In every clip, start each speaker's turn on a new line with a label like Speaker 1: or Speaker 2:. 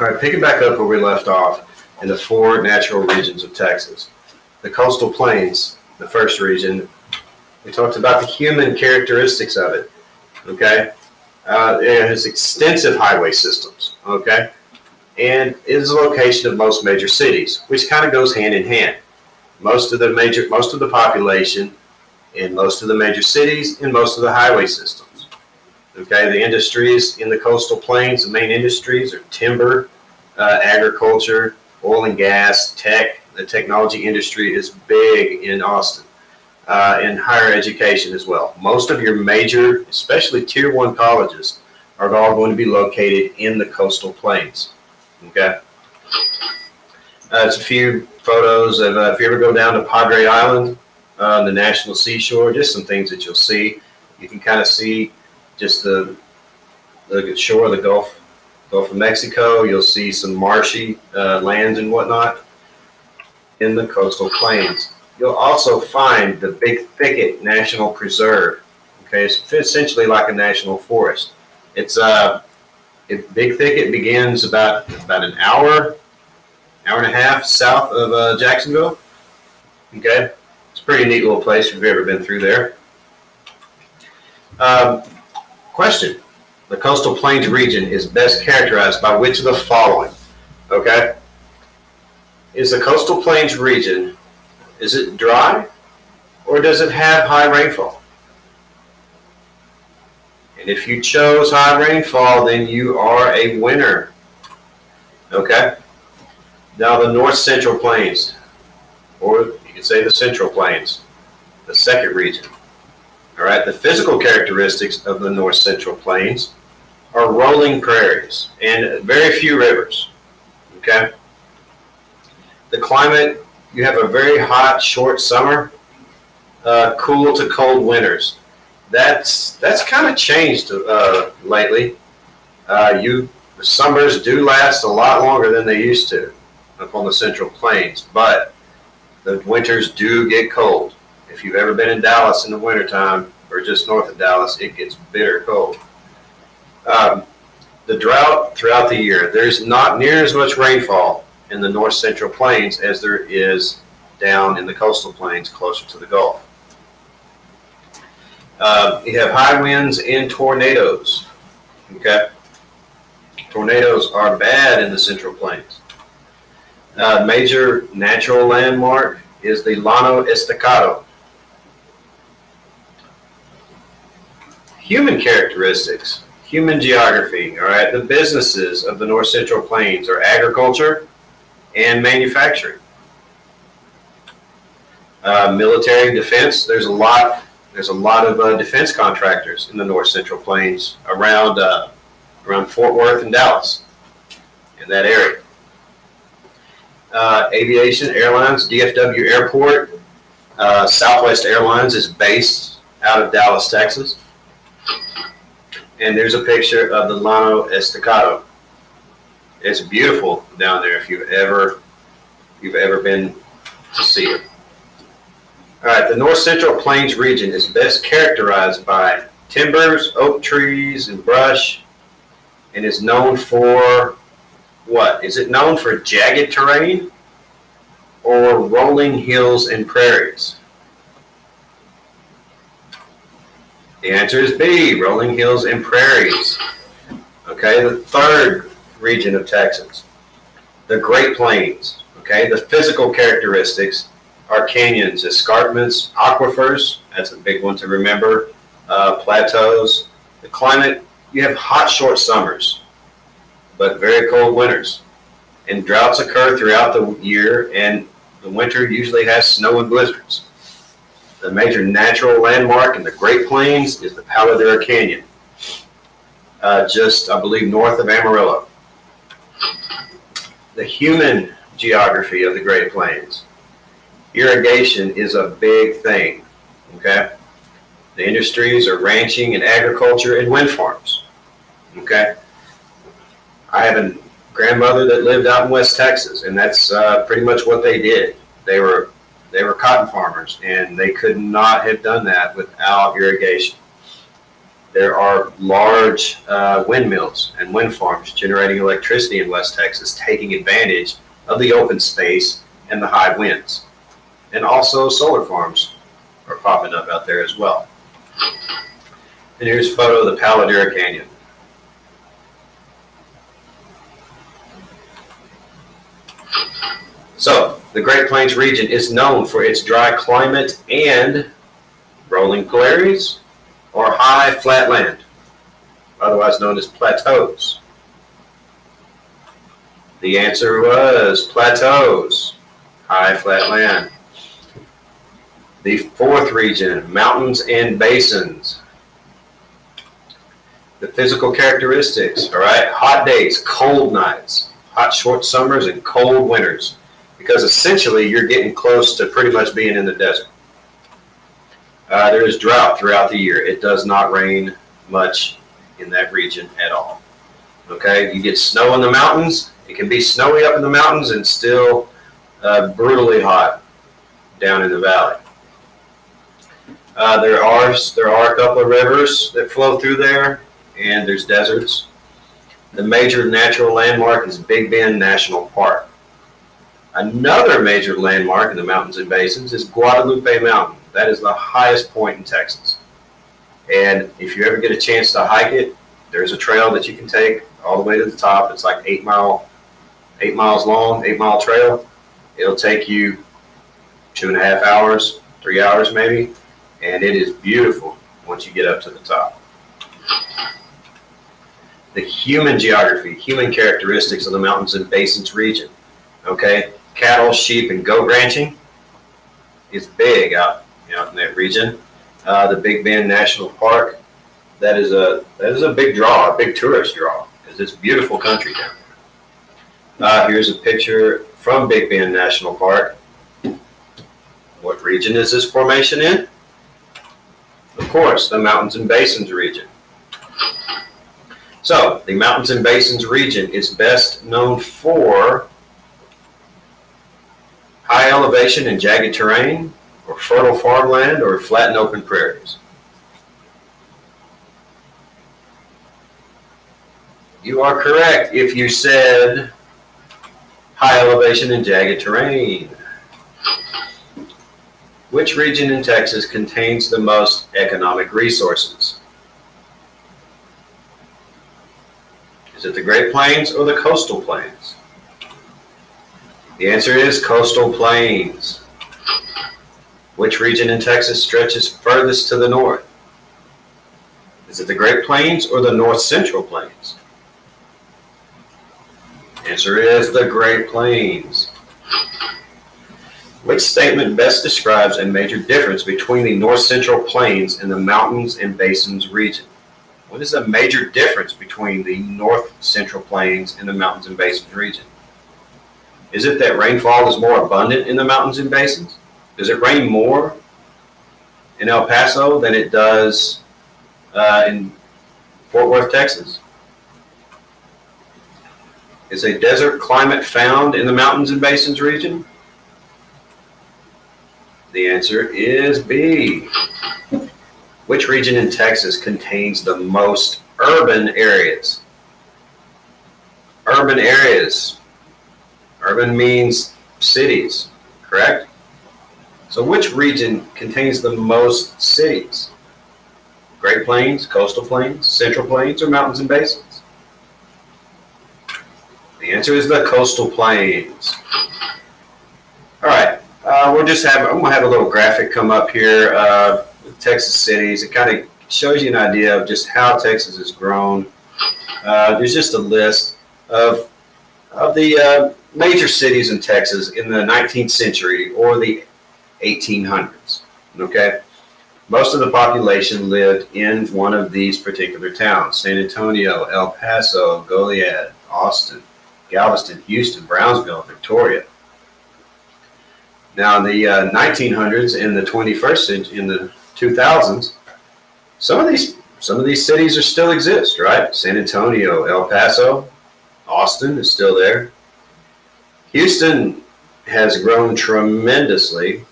Speaker 1: All right, picking back up where we left off in the four natural regions of Texas. The coastal plains, the first region, we talked about the human characteristics of it. Okay, uh, it has extensive highway systems. Okay, and is the location of most major cities, which kind of goes hand in hand. Most of the major, most of the population in most of the major cities and most of the highway systems. Okay, the industries in the coastal plains, the main industries are timber, uh, agriculture, oil and gas, tech. The technology industry is big in Austin, uh, and higher education as well. Most of your major, especially tier one colleges, are all going to be located in the coastal plains. Okay. Uh, it's a few photos of uh, if you ever go down to Padre Island, uh, the national seashore, just some things that you'll see. You can kind of see just the the shore of the Gulf Gulf of Mexico. You'll see some marshy uh, lands and whatnot in the coastal plains. You'll also find the Big Thicket National Preserve. Okay, it's essentially like a national forest. It's uh, it, Big Thicket begins about about an hour, hour and a half south of uh, Jacksonville. Okay, it's a pretty neat little place if you've ever been through there. Um, Question. The coastal plains region is best characterized by which of the following? Okay. Is the coastal plains region, is it dry or does it have high rainfall? And if you chose high rainfall, then you are a winner. Okay. Now the north central plains, or you could say the central plains, the second region. All right, the physical characteristics of the north central plains are rolling prairies and very few rivers. Okay. The climate, you have a very hot, short summer, uh, cool to cold winters. That's that's kind of changed uh, lately. Uh, you the summers do last a lot longer than they used to up on the central plains, but the winters do get cold. If you've ever been in Dallas in the wintertime or just north of Dallas, it gets bitter cold. Um, the drought throughout the year, there's not near as much rainfall in the north central plains as there is down in the coastal plains closer to the Gulf. Uh, you have high winds and tornadoes. Okay. Tornadoes are bad in the central plains. Uh, major natural landmark is the Llano Estacado. Human characteristics, human geography, all right, the businesses of the North Central Plains are agriculture and manufacturing. Uh, military defense, there's a lot, there's a lot of uh, defense contractors in the North Central Plains around, uh, around Fort Worth and Dallas, in that area. Uh, aviation, airlines, DFW Airport, uh, Southwest Airlines is based out of Dallas, Texas and there's a picture of the Llano Estacado. It's beautiful down there if you've ever you've ever been to see it. All right, the North Central Plains region is best characterized by timbers, oak trees, and brush, and is known for what? Is it known for jagged terrain or rolling hills and prairies? The answer is B, rolling hills and prairies. Okay, the third region of Texas, the Great Plains. Okay, the physical characteristics are canyons, escarpments, aquifers. That's a big one to remember. Uh, plateaus. The climate, you have hot, short summers, but very cold winters. And droughts occur throughout the year, and the winter usually has snow and blizzards. The major natural landmark in the Great Plains is the Palo Duro Canyon, uh, just, I believe, north of Amarillo. The human geography of the Great Plains. Irrigation is a big thing, okay? The industries are ranching and agriculture and wind farms, okay? I have a grandmother that lived out in West Texas, and that's uh, pretty much what they did. They were they were cotton farmers, and they could not have done that without irrigation. there are large uh, windmills and wind farms generating electricity in West Texas, taking advantage of the open space and the high winds. And also solar farms are popping up out there as well. And here's a photo of the Palo Duro Canyon. So, the Great Plains region is known for its dry climate and rolling prairies or high flat land, otherwise known as plateaus. The answer was plateaus, high flat land. The fourth region, mountains and basins. The physical characteristics, all right, hot days, cold nights, hot short summers, and cold winters because essentially you're getting close to pretty much being in the desert. Uh, there is drought throughout the year. It does not rain much in that region at all. Okay, you get snow in the mountains. It can be snowy up in the mountains and still uh, brutally hot down in the valley. Uh, there are there are a couple of rivers that flow through there, and there's deserts. The major natural landmark is Big Bend National Park. Another major landmark in the mountains and basins is Guadalupe Mountain. That is the highest point in Texas. And if you ever get a chance to hike it, there's a trail that you can take all the way to the top. It's like eight mile, eight miles long, eight mile trail. It'll take you two and a half hours, three hours maybe, and it is beautiful once you get up to the top. The human geography, human characteristics of the mountains and basins region. Okay, cattle, sheep, and goat ranching is big out, out in that region. Uh, the Big Bend National Park, that is a that is a big draw, a big tourist draw, because it's beautiful country down there. Uh, here's a picture from Big Bend National Park. What region is this formation in? Of course, the Mountains and Basins region. So, the Mountains and Basins region is best known for high elevation and jagged terrain, or fertile farmland, or flat and open prairies? You are correct if you said high elevation and jagged terrain. Which region in Texas contains the most economic resources? Is it the Great Plains or the Coastal Plains? The answer is coastal plains. Which region in Texas stretches furthest to the north? Is it the Great Plains or the North Central Plains? Answer is the Great Plains. Which statement best describes a major difference between the North Central Plains and the Mountains and Basins region? What is a major difference between the North Central Plains and the Mountains and Basins region? Is it that rainfall is more abundant in the mountains and basins? Does it rain more in El Paso than it does uh, in Fort Worth, Texas? Is a desert climate found in the mountains and basins region? The answer is B. Which region in Texas contains the most urban areas? Urban areas Urban means cities, correct? So which region contains the most cities? Great Plains, Coastal Plains, Central Plains, or Mountains and Basins? The answer is the Coastal Plains. All right, uh, we'll just have, I'm gonna have a little graphic come up here, uh, Texas cities. It kind of shows you an idea of just how Texas has grown. Uh, there's just a list of, of the uh, major cities in Texas in the 19th century or the 1800s. Okay? Most of the population lived in one of these particular towns San Antonio, El Paso, Goliad, Austin, Galveston, Houston, Brownsville, Victoria. Now, in the uh, 1900s and the 21st century, in the 2000s, some of these some of these cities are still exist, right? San Antonio, El Paso, Austin is still there. Houston has grown tremendously.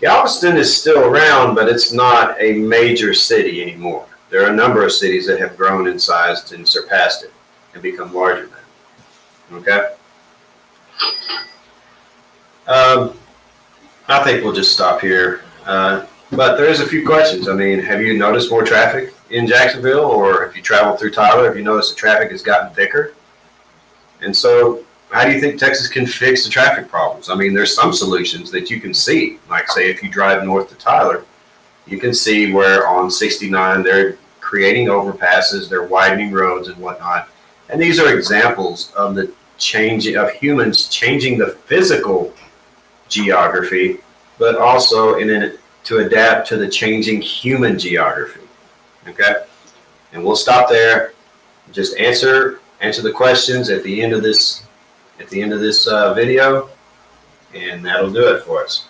Speaker 1: Galveston is still around, but it's not a major city anymore. There are a number of cities that have grown in size and surpassed it and become larger than it. Okay? Um, I think we'll just stop here. Uh, but there is a few questions. I mean, have you noticed more traffic in Jacksonville, or if you travel through Tyler, if you notice the traffic has gotten thicker? And so, how do you think Texas can fix the traffic problems? I mean, there's some solutions that you can see. Like, say, if you drive north to Tyler, you can see where on 69 they're creating overpasses, they're widening roads and whatnot. And these are examples of the change of humans changing the physical geography, but also in an, to adapt to the changing human geography. Okay, and we'll stop there. Just answer answer the questions at the end of this at the end of this uh, video, and that'll do it for us.